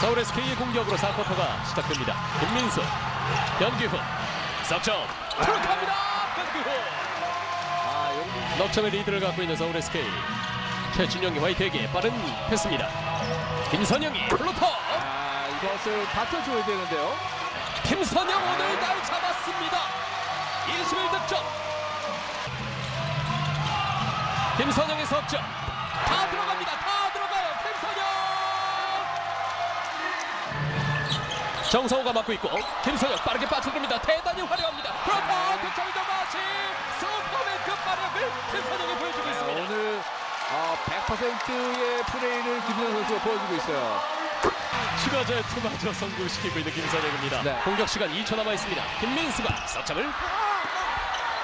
서울 SK의 공격으로 4쿼터가 시작됩니다. 김민수, 변기훈, 석점 들어갑니다. 변기훈. 아, 넉점의 리드를 갖고 있는 서울 SK. 최준용이 화이트에게 빠른 패스입니다. 김선형이 floater. 아, 이것을 받쳐줘야 되는데요. 김선형 오늘 날 잡았습니다. 21득점. 김선형의 석점. 정성호가 맡고 있고 김선형 빠르게 빠져듭니다. 대단히 화려합니다. 그렇다. 득점이다 마치 슈퍼맨급 마력을 김선형이 보여주고 네, 있습니다. 오늘 어, 100%의 플레이를 김민호 선수가 보여주고 있어요. 추가 자유투마저 성공시키고 있는 김선형입니다. 네. 공격 시간 2초 남아 있습니다. 김민수가 석점을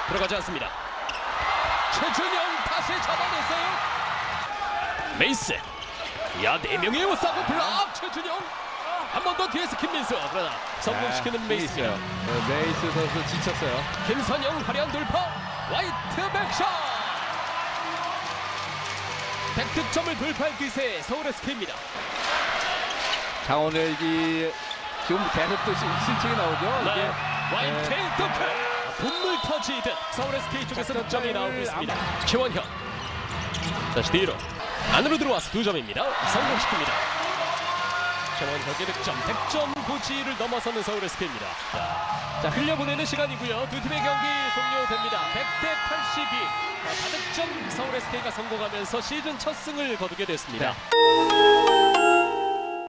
들어가지 않습니다. 최준용 다시 잡아냈어요. 메이스. 야, 네 명의 오싸고 블락 최준영. 한 번 더 뒤에서 김민수. 그러나 성공시키는 네, 메이스입니다. 네, 메이스 선수 지쳤어요. 김선형 화려한 돌파. 화이트 bank shot. 100득점을 돌파할 기세의 서울 SK입니다. 창원 LG 지금 계속 또 실- 실책이 나오죠. 네. 이게 화이트의 덩크 봇물 터지듯 서울 SK 쪽에서 득점이 나오고 있습니다 최원현 다시 뒤로 안으로 들어와서 두 점입니다 성공시킵니다 최원현의 득점 100점 고지를 넘어서는 서울 SK입니다. 자 흘려보내는 시간이고요. 두 팀의 경기 종료됩니다. 100대 82 자, 다득점 서울 SK가 성공하면서 시즌 첫 승을 거두게 됐습니다. 네.